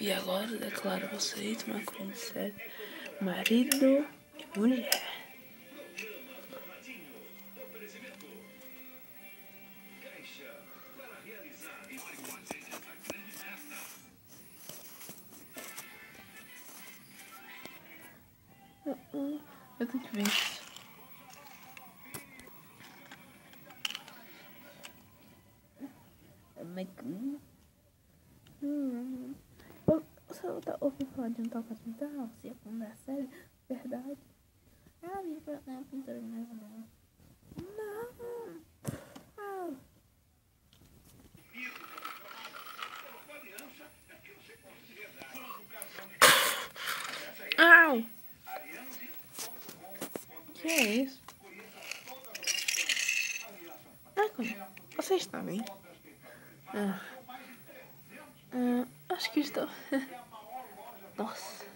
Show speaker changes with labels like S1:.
S1: E agora declaro vocês uma coisa séria. Marido e mulher. Eu tenho que ver isso.
S2: McLean. Você ouviu falar de um tal capital? Se é sério, verdade. Ah, vim pra ganhar pintura de neve dela. Não. Ah.
S1: Au! Que é isso? Ah, você está bem? Ah. Ah, acho que estou. dos.